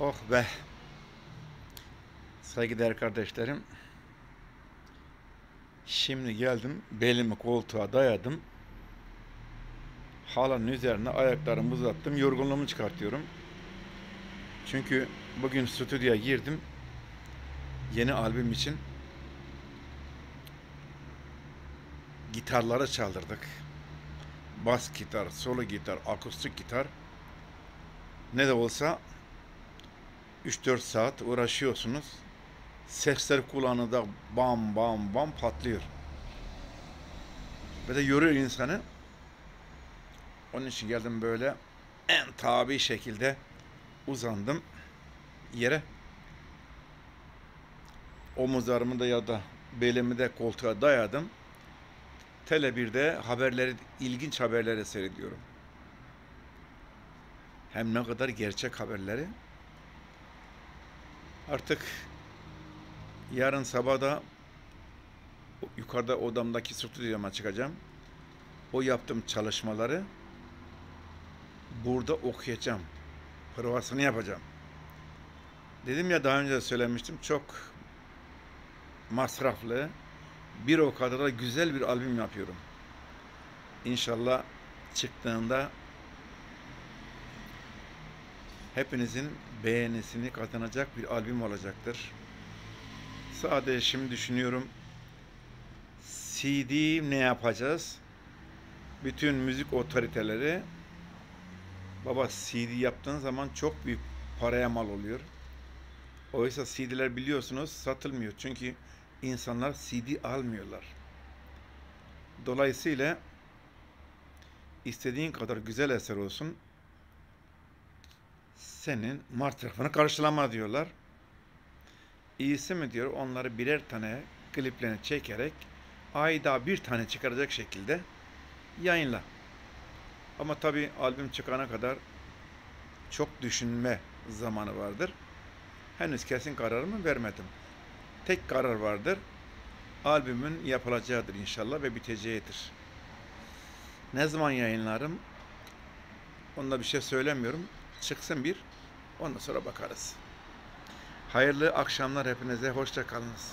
Oh be. Saygıdeğer kardeşlerim. Şimdi geldim. Belimi koltuğa dayadım. Halanın üzerine ayaklarımı uzattım. Yorgunluğumu çıkartıyorum. Çünkü bugün stüdyoya girdim. Yeni albüm için gitarları çaldırdık. Bas gitar, solo gitar, akustik gitar. Ne de olsa 3-4 saat uğraşıyorsunuz. Sesler kulağınızda bam bam bam patlıyor. Ve de yoruyor insanı. Onun için geldim böyle en tabi şekilde uzandım yere. Omuzlarımı da ya da belimi de koltuğa dayadım. Tele 1'de haberleri, ilginç haberleri seyrediyorum. Hem ne kadar gerçek haberleri. Artık yarın sabah da yukarıda odamdaki stüdyoma çıkacağım. O yaptığım çalışmaları burada okuyacağım. Provasını yapacağım. Dedim ya daha önce de söylemiştim. Çok masraflı, bir o kadar da güzel bir albüm yapıyorum. İnşallah çıktığında hepinizin beğenisini kazanacak bir albüm olacaktır. Sadece şimdi düşünüyorum CD ne yapacağız? Bütün müzik otoriteleri baba CD yaptığın zaman çok büyük paraya mal oluyor. Oysa CD'ler biliyorsunuz satılmıyor. Çünkü insanlar CD almıyorlar. Dolayısıyla istediğin kadar güzel eser olsun senin masrafını karşılama diyorlar. İyisi mi diyor onları birer tane kliplerini çekerek ayda bir tane çıkaracak şekilde yayınla. Ama tabi albüm çıkana kadar çok düşünme zamanı vardır. Henüz kesin kararımı vermedim. Tek karar vardır. Albümün yapılacağıdır inşallah ve biteceğidir. Ne zaman yayınlarım? Onda bir şey söylemiyorum. Çıksın bir. Ondan sonra bakarız. Hayırlı akşamlar hepinize. Hoşça kalınız.